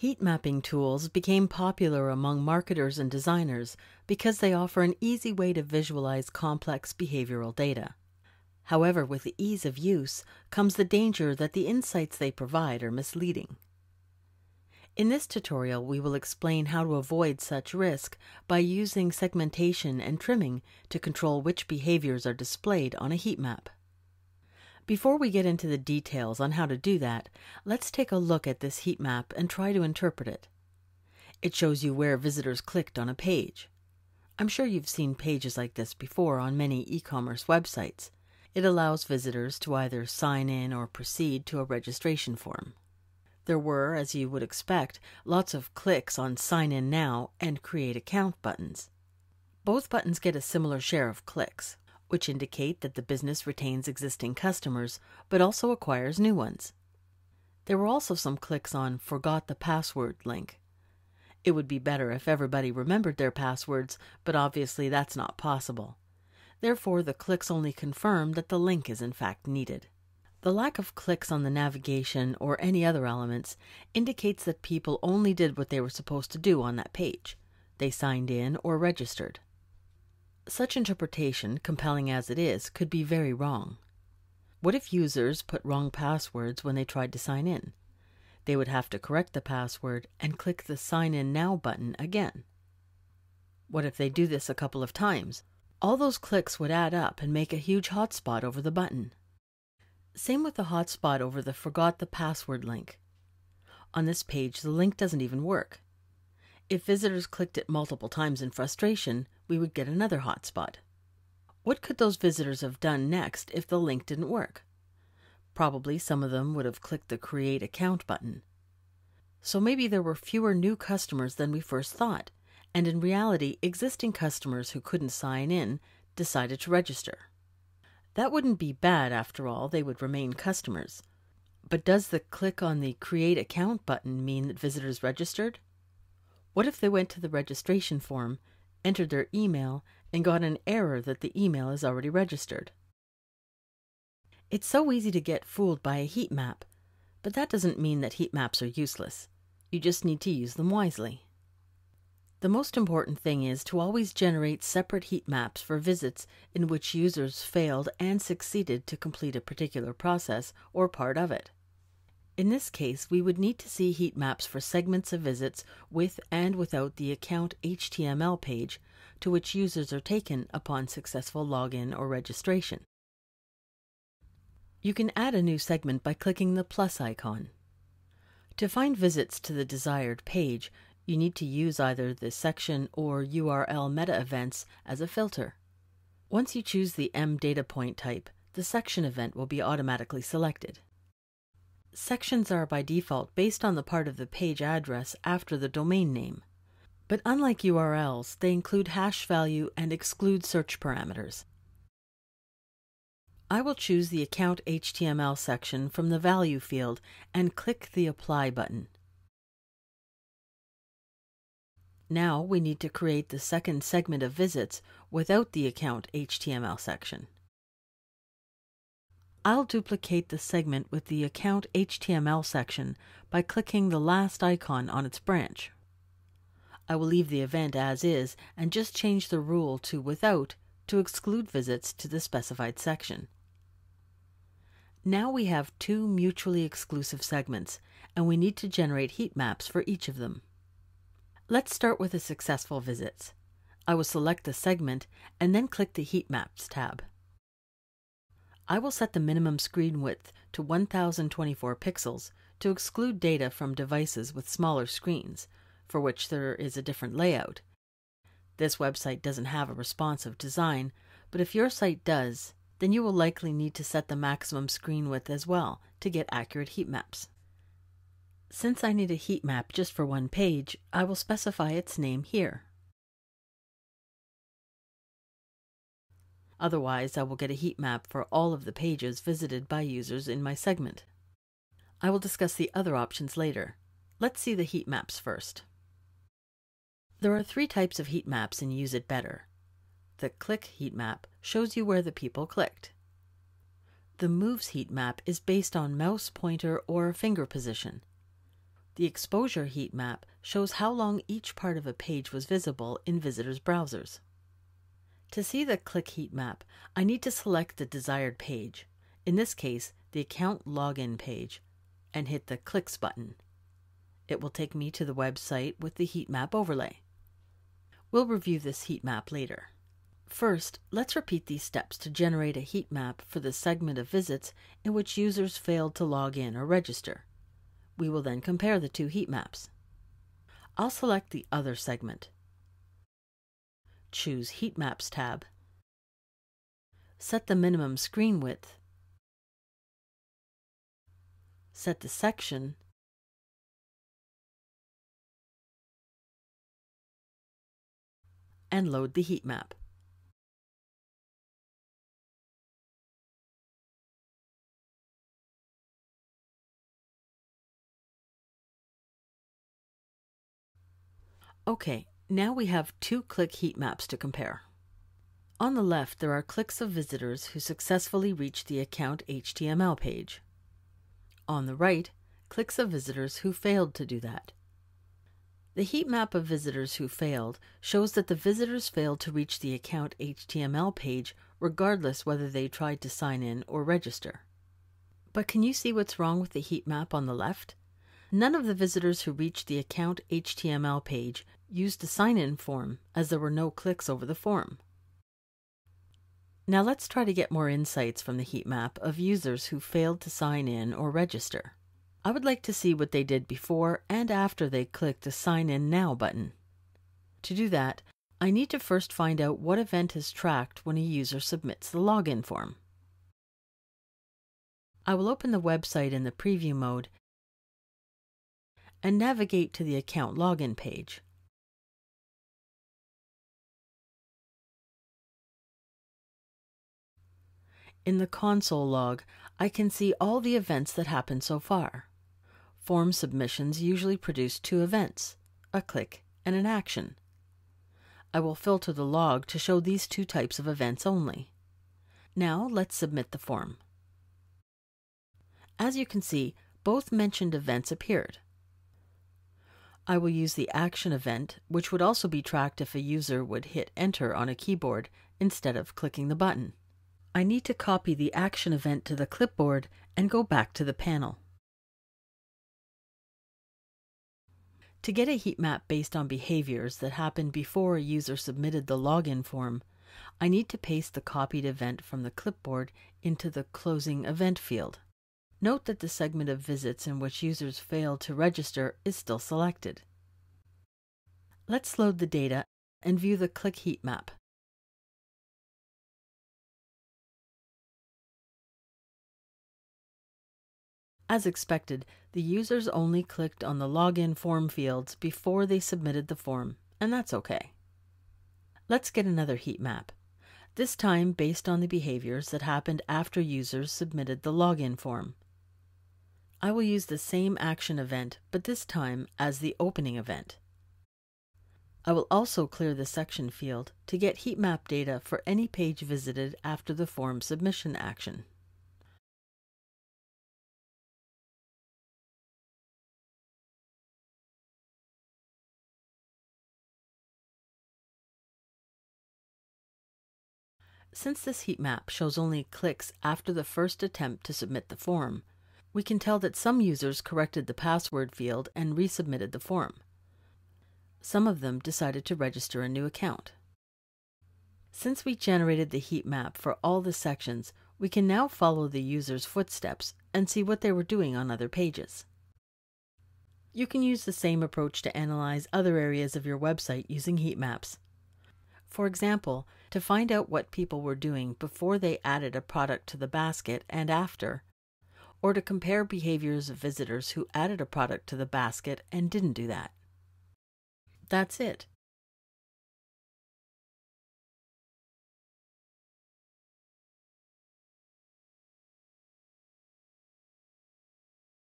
Heat mapping tools became popular among marketers and designers because they offer an easy way to visualize complex behavioral data. However, with the ease of use comes the danger that the insights they provide are misleading. In this tutorial, we will explain how to avoid such risk by using segmentation and trimming to control which behaviors are displayed on a heat map. Before we get into the details on how to do that, let's take a look at this heat map and try to interpret it. It shows you where visitors clicked on a page. I'm sure you've seen pages like this before on many e-commerce websites. It allows visitors to either sign in or proceed to a registration form. There were, as you would expect, lots of clicks on Sign In Now and Create Account buttons. Both buttons get a similar share of clicks which indicate that the business retains existing customers but also acquires new ones. There were also some clicks on Forgot the Password link. It would be better if everybody remembered their passwords, but obviously that's not possible. Therefore, the clicks only confirm that the link is in fact needed. The lack of clicks on the navigation or any other elements indicates that people only did what they were supposed to do on that page. They signed in or registered. Such interpretation, compelling as it is, could be very wrong. What if users put wrong passwords when they tried to sign in? They would have to correct the password and click the Sign In Now button again. What if they do this a couple of times? All those clicks would add up and make a huge hotspot over the button. Same with the hotspot over the Forgot the Password link. On this page, the link doesn't even work. If visitors clicked it multiple times in frustration, we would get another hotspot. What could those visitors have done next if the link didn't work? Probably some of them would have clicked the Create Account button. So maybe there were fewer new customers than we first thought, and in reality, existing customers who couldn't sign in decided to register. That wouldn't be bad after all, they would remain customers. But does the click on the Create Account button mean that visitors registered? What if they went to the registration form, entered their email, and got an error that the email is already registered? It's so easy to get fooled by a heat map, but that doesn't mean that heat maps are useless. You just need to use them wisely. The most important thing is to always generate separate heat maps for visits in which users failed and succeeded to complete a particular process or part of it. In this case, we would need to see heat maps for segments of visits with and without the account HTML page to which users are taken upon successful login or registration. You can add a new segment by clicking the plus icon. To find visits to the desired page, you need to use either the section or URL meta events as a filter. Once you choose the M data point type, the section event will be automatically selected. Sections are by default based on the part of the page address after the domain name. But unlike URLs, they include hash value and exclude search parameters. I will choose the Account HTML section from the Value field and click the Apply button. Now we need to create the second segment of visits without the Account HTML section. I'll duplicate the segment with the Account HTML section by clicking the last icon on its branch. I will leave the event as is and just change the rule to Without to exclude visits to the specified section. Now we have two mutually exclusive segments, and we need to generate heat maps for each of them. Let's start with the successful visits. I will select the segment and then click the Heat Maps tab. I will set the minimum screen width to 1024 pixels to exclude data from devices with smaller screens, for which there is a different layout. This website doesn't have a responsive design, but if your site does, then you will likely need to set the maximum screen width as well to get accurate heat maps. Since I need a heat map just for one page, I will specify its name here. Otherwise, I will get a heat map for all of the pages visited by users in my segment. I will discuss the other options later. Let's see the heat maps first. There are three types of heat maps in UseItBetter. The Click heat map shows you where the people clicked. The Moves heat map is based on mouse pointer or finger position. The exposure heat map shows how long each part of a page was visible in visitors' browsers. To see the click heat map, I need to select the desired page, in this case the account login page, and hit the Clicks button. It will take me to the website with the heat map overlay. We'll review this heat map later. First, let's repeat these steps to generate a heat map for the segment of visits in which users failed to log in or register. We will then compare the two heat maps. I'll select the Other segment. Choose Heat Maps tab. Set the minimum screen width. Set the section and load the heat map. Okay, now we have two click heat maps to compare. On the left, there are clicks of visitors who successfully reached the account HTML page. On the right, clicks of visitors who failed to do that. The heat map of visitors who failed shows that the visitors failed to reach the account HTML page regardless whether they tried to sign in or register. But can you see what's wrong with the heat map on the left? None of the visitors who reached the account HTML page used the sign-in form as there were no clicks over the form. Now let's try to get more insights from the heat map of users who failed to sign in or register. I would like to see what they did before and after they clicked the Sign In Now button. To do that, I need to first find out what event is tracked when a user submits the login form. I will open the website in the preview mode and navigate to the account login page. In the console log, I can see all the events that happened so far. Form submissions usually produce two events, a click and an action. I will filter the log to show these two types of events only. Now let's submit the form. As you can see, both mentioned events appeared. I will use the action event, which would also be tracked if a user would hit enter on a keyboard instead of clicking the button. I need to copy the action event to the clipboard and go back to the panel. To get a heat map based on behaviors that happened before a user submitted the login form, I need to paste the copied event from the clipboard into the Closing Event field. Note that the segment of visits in which users failed to register is still selected. Let's load the data and view the click heat map. As expected, the users only clicked on the login form fields before they submitted the form, and that's okay. Let's get another heat map, this time based on the behaviors that happened after users submitted the login form. I will use the same action event, but this time as the opening event. I will also clear the section field to get heat map data for any page visited after the form submission action. Since this heat map shows only clicks after the first attempt to submit the form, we can tell that some users corrected the password field and resubmitted the form. Some of them decided to register a new account. Since we generated the heat map for all the sections, we can now follow the user's footsteps and see what they were doing on other pages. You can use the same approach to analyze other areas of your website using heat maps. For example, to find out what people were doing before they added a product to the basket and after, or to compare behaviors of visitors who added a product to the basket and didn't do that. That's it.